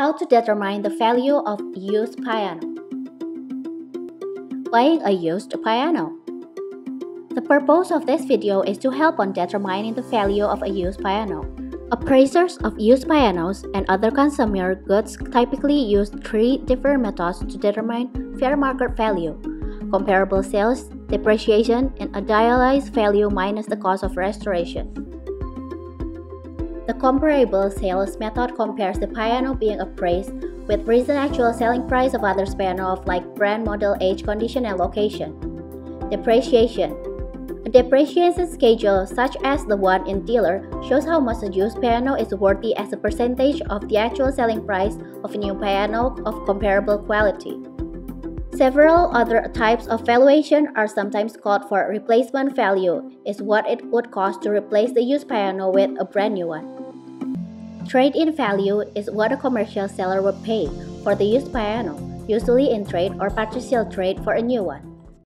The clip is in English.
How to determine the value of used piano. Buying a used piano. The purpose of this video is to help on determining the value of a used piano. Appraisers of used pianos and other consumer goods typically use three different methods to determine fair market value comparable sales, depreciation, and idealized value minus the cost of restoration. The comparable sales method compares the piano being appraised with recent actual selling price of other piano of like brand, model, age, condition, and location. Depreciation A depreciation schedule such as the one in dealer shows how much a used piano is worthy as a percentage of the actual selling price of a new piano of comparable quality. Several other types of valuation are sometimes called for replacement value, is what it would cost to replace the used piano with a brand new one. Trade-in value is what a commercial seller would pay for the used piano, usually in trade or partial trade for a new one.